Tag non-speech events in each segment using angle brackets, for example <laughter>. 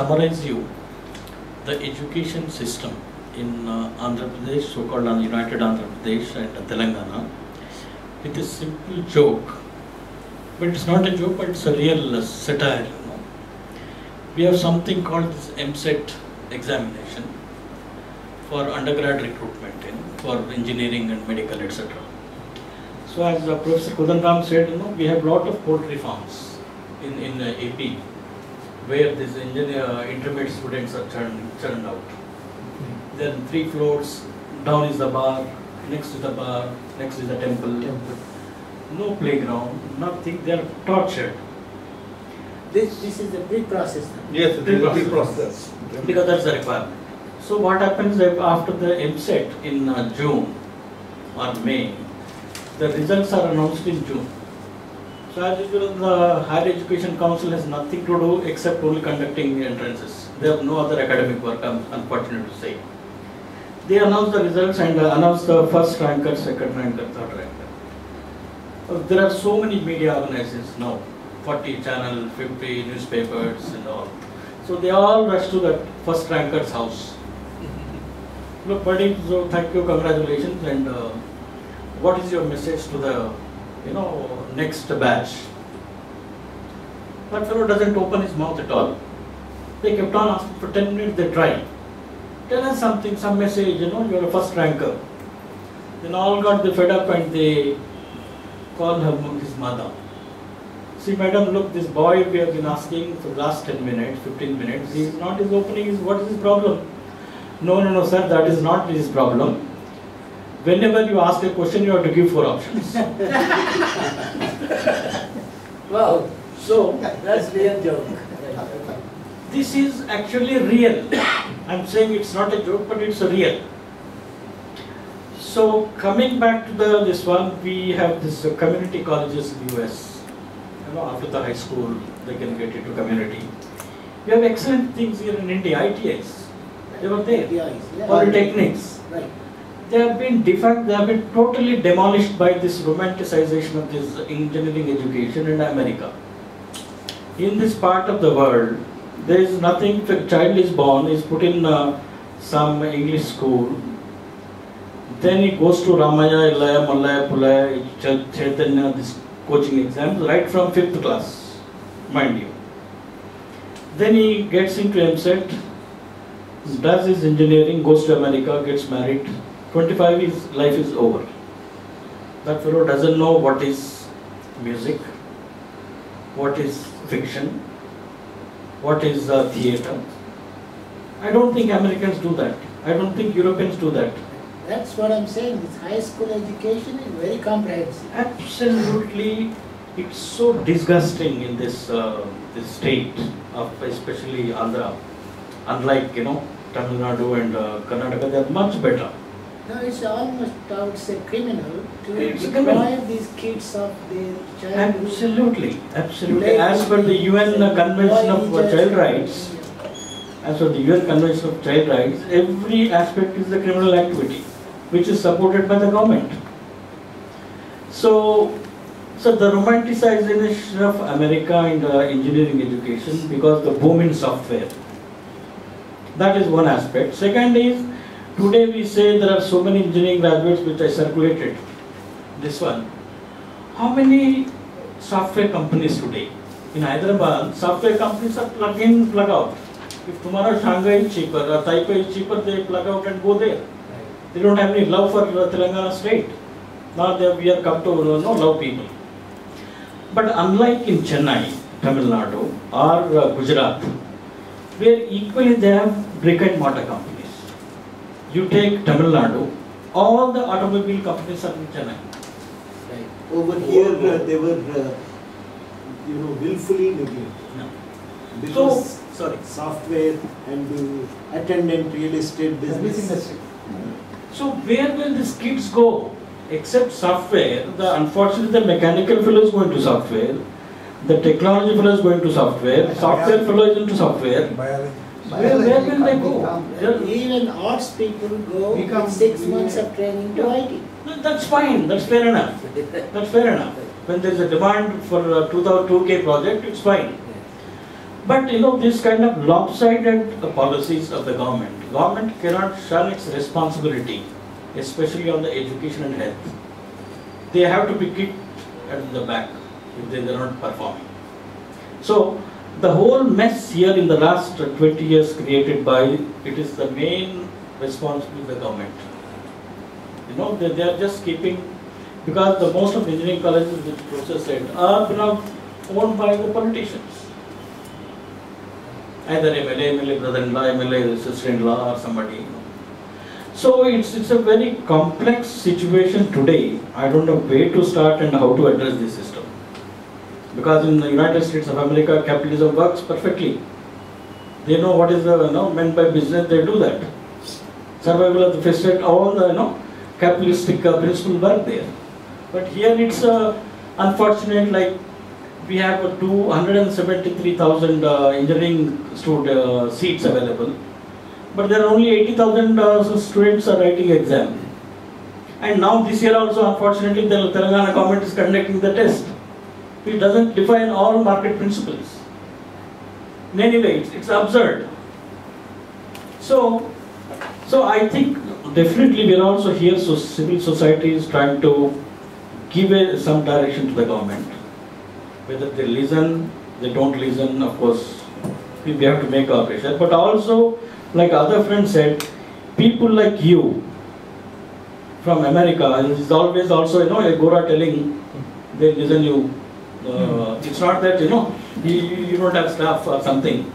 summarize you the education system in uh, Andhra Pradesh, so-called uh, United Andhra Pradesh and Telangana, with a simple joke. But it's not a joke, but it's a real uh, satire. You know. We have something called this EAMCET examination for undergrad recruitment in, for engineering and medical, etc. So as uh, Professor Kodandaram said, you know, we have lot of poultry farms in, in uh, AP where these engineer, uh, intermediate students are churned, churned out. Then three floors, down is the bar, next is the bar, next is the temple. temple. No playground, nothing, they are tortured. This, this is the pre-process. Yes, it is a Pre- process. because that's the requirement. So what happens if after the EAMCET in uh, June or May, the results are announced in June. As the Higher Education Council has nothing to do except only conducting the entrances. They have no other academic work, I'm unfortunate to say. They announce the results and uh, announce the first ranker, second ranker, third ranker. Uh, There are so many media organizations now, 40 channel, 50 newspapers and all. So they all rush to that first ranker's house. Look, buddy, so thank you, congratulations, and uh, what is your message to the, you know, next batch? That fellow doesn't open his mouth at all. They kept on asking for 10 minutes, they tried. Tell us something, some message, you know, you're a first ranker. Then all got the fed up and they called her, his mother. See, madam, look, this boy we have been asking for the last 10 minutes, 15 minutes, he is not his opening, is what is his problem? No, no, no, sir, that is not his problem. Whenever you ask a question, you have to give four options. <laughs> Wow, So, that's real joke. this is actually real. I'm saying it's not a joke, but it's real. So, coming back to the this one, we have this uh, community colleges in the US. You know, after the high school, they can get into community. We have excellent things here in India, ITIs. They were there. Yeah, yeah. Polytechnics. Right. They have been defunct, they have been totally demolished by this romanticization of this engineering education in America. In this part of the world, there is nothing, if a child is born, is put in uh, some English school, then he goes to Ramaya, Ilaya, Malaya, Pulaya, Ch- Chaitanya, this coaching exams, right from fifth class, mind you. Then he gets into EAMCET, does his engineering, goes to America, gets married. 25 is life is over. That fellow doesn't know what is music, what is fiction, what is uh, theatre. I don't think Americans do that. I don't think Europeans do that. That's what I'm saying, this high school education is very comprehensive. Absolutely, it's so disgusting in this uh, this state of especially Andhra. Unlike you know Tamil Nadu and uh, Karnataka, they are much better. No, it's almost, I would say, criminal to It's deprive these kids of their childhood. Absolutely, absolutely. As per the UN Convention of Child Rights, as per the UN Convention of Child Rights, every aspect is a criminal activity, which is supported by the government. So, so the romanticization of America and uh, engineering education because the boom in software. That is one aspect. Second is, today we say there are so many engineering graduates which I circulated. This one. How many software companies today? In Hyderabad, software companies are plug in, plug out. If tomorrow Shanghai is cheaper or Taipei is cheaper, they plug out and go there. They don't have any love for Telangana state. Now they we are come to you know, love people. But unlike in Chennai, Tamil Nadu or uh, Gujarat, where equally they have brick and mortar companies. You take Tamil Nadu, all the automobile companies are in Chennai. Right. Over here, uh, they were, uh, you know, willfully neglected. No. Because sorry. software and uh, attendant real estate business. So where will these kids go? Except software, the unfortunately the mechanical fellow is going to software, the technology fellow is going to software, software fellow is into software. Biology. Where, where will they go? Even arts people go with six months of training to IT. No, That's fine, that's fair enough. That's fair enough. When there is a demand for a 2002K project, it's fine. But you know, this kind of lopsided policies of the government, government cannot shun its responsibility, especially on the education and health. They have to be kicked at the back if they are not performing. So, the whole mess here in the last 20 years created by, it is the main responsibility of the government. You know, they, they are just keeping, because the most of engineering colleges, which Professor said, are now owned by the politicians. Either MLA, MLA brother-in-law, MLA sister-in-law or somebody. You know. So it's, it's a very complex situation today. I don't know where to start and how to address this. Because in the United States of America, capitalism works perfectly. They know what is the, you know, meant by business, they do that. Survival of the fittest, all the you know, capitalistic uh, work there. But here it's uh, unfortunate, like we have uh, 273,000 uh, engineering student uh, seats available, but there are only 80,000 uh, students are writing exam. And now this year also, unfortunately, the Telangana government is conducting the test. It doesn't define all market principles. In any way, it's, it's absurd. So, so I think definitely we are also here, so civil society is trying to give a, some direction to the government. Whether they listen, they don't listen, of course, we have to make our pressure. But also, like other friends said, people like you from America, is always also, you know, Gora telling, they listen you. Uh, it's not that, you know, you, you don't have staff or something.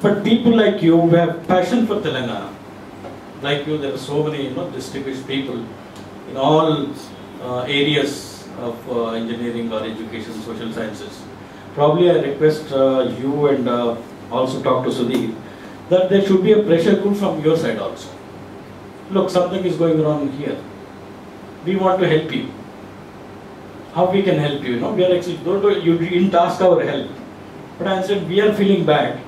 But people like you who have passion for Telangana, like you, there are so many, you know, distinguished people in all uh, areas of uh, engineering or education, social sciences. Probably I request uh, you and uh, also talk to Sudeep that there should be a pressure group from your side also. Look, something is going wrong here. We want to help you. How we can help you? You know, we are actually you didn't ask our help, but I said we are feeling bad.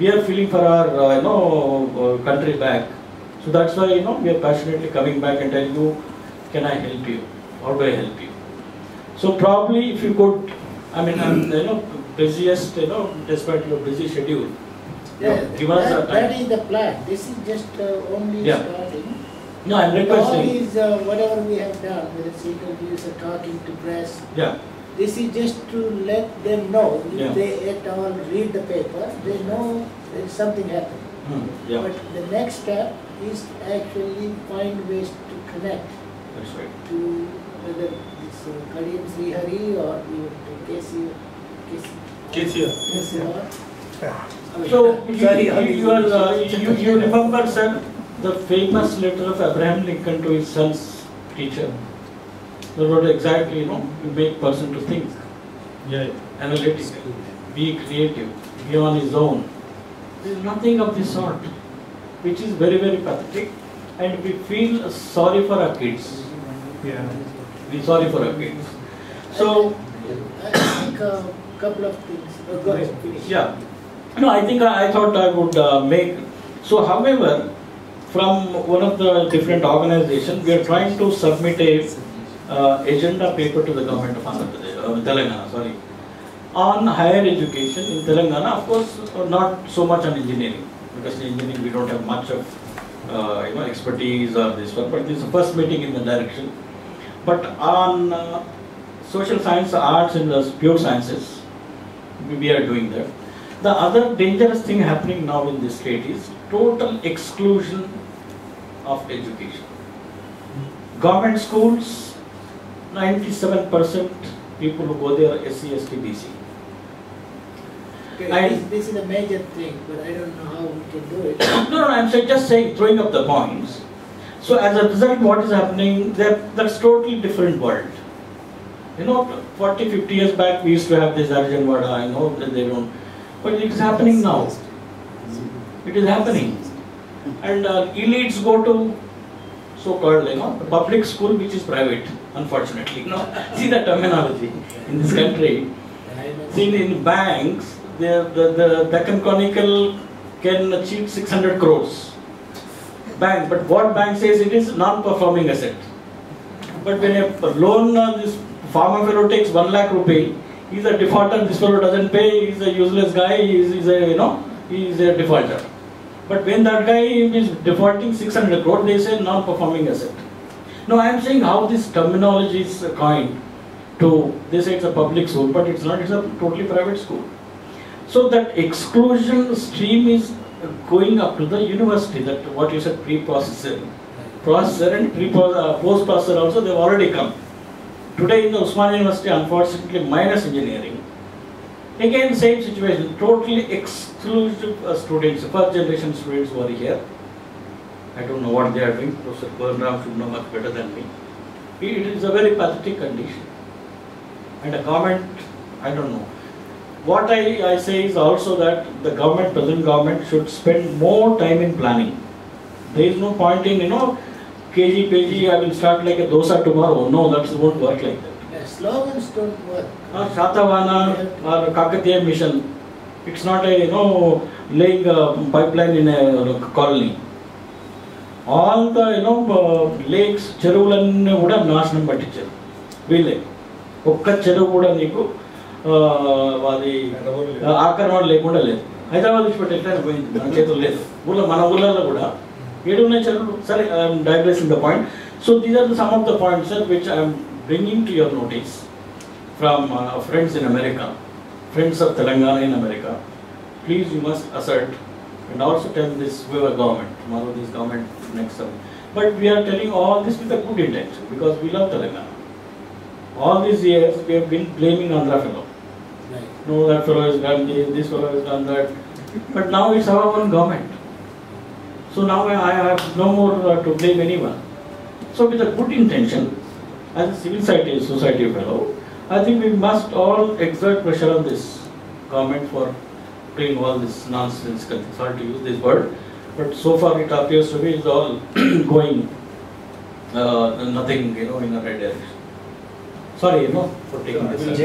We are feeling for our uh, you know uh, country back. So that's why you know we are passionately coming back and telling you, can I help you? How do I help you? So probably if you could, I mean, I'm you know busiest you know despite your busy schedule. Yeah, Give us that, time. is the plan. This is just uh, only Yeah. starting. No, I'm With all these, uh, whatever we have done, whether it's interviews or talking to press, Yeah, this is just to let them know, Yeah. if they at all read the paper, they know there is something happened. hmm, yeah, But the next step is actually find ways to connect that's right. to whether it's uh, Kadiam Srihari or even to Casey, Casey. Casey or- So, you, you, you, are, uh, you, you remember, sir, the famous letter of Abraham Lincoln to his son's teacher. They wrote exactly, you know, you make person to think, Yeah. analytical, be creative, be on his own. There is nothing of this sort, which is very, very pathetic, and we feel sorry for our kids. Yeah. We sorry for our kids. So, I think a couple of things. Oh, Go ahead, finish. Yeah. No, I think I, I thought I would uh, make. So, however, from one of the different organizations, we are trying to submit a uh, agenda paper to the government of Andhra Pradesh, uh, Telangana, sorry, on higher education in Telangana. Of course, not so much on engineering, because in engineering we don't have much of uh, you know expertise or this one. But this is the first meeting in the direction. But on uh, social science, arts, and the pure sciences, we- we are doing that. The other dangerous thing happening now in this state is total exclusion of education. Government schools, 97% people who go there are SC, ST, BC. Okay, I- this, this is a major thing, but I don't know how we can do it. <coughs> No, no, I'm saying, just saying, throwing up the points. So as a result, what is happening, that, that's totally different world. You know, 40, 50 years back, we used to have this Arjun Vada, I know that they don't, but it is happening now. It is happening. And uh, elites go to so-called, you know, public school which is private, unfortunately. You know, see the terminology in this country. See, in banks, the, the, the Deccan Chronicle can achieve 600 crores. Bank, but what bank says it is non-performing asset. But when a loan, uh, this farmer fellow takes 1 lakh rupee, he's a defaulter, this fellow doesn't pay, he's a useless guy, he's, he's a, you know, he's a defaulter. But when that guy is defaulting 600 crore, they say non-performing asset. No, I am saying how this terminology is coined to, they say it's a public school, but it's not, it's a totally private school. So that exclusion stream is going up to the university, that what you said pre-processor. Processor and uh, post-processor also, they've already come. Today in the Osmania University, unfortunately, minus engineering. Again, same situation, totally exclusive uh, students, first generation students who are here. I don't know what they are doing, Professor Kurram should know much better than me. It is a very pathetic condition. And a government, I don't know. What I, I say is also that the government, present government should spend more time in planning. There is no point in, you know, kg, kg, I will start like a dosa tomorrow. No, that won't work like that. Slogans don't work. Uh, Shatavana or Kakatiya mission, it's not a, you know, laying a pipeline in a colony. All the you know lakes చెరువులన్నీ కూడా నాశనం పట్టించారు. వీళ్ళే. ఒక్క చెరువు కూడా నీకు అది ఆక్రమణ లేకుండా లేదు. హైదరాబాద్ నుంచి పెట్టి పోయింది. మన చేతులు లేదు. ఊళ్ళో మన ఊళ్ళలో కూడా ఏడు ఉన్నాయి చెరువులు. సరే I'm digressing the point so these are some of the points sir which I'm bringing to your notice from uh, friends in America, friends of Telangana in America, please you must assert and also tell this whoever government, tomorrow this government, next time. But we are telling all this with a good intention because we love Telangana. All these years we have been blaming Andhra fellow. Right. No, that fellow has done this, this fellow has done that. But now it's our own government. So now I have no more uh, to blame anyone. So with a good intention, as a civil society, society fellow, I think we must all exert pressure on this government for doing all this nonsense, sorry to use this word, but so far it appears to be is all <clears throat> going uh, nothing, you know, in the right direction. Sorry, you know, for taking this.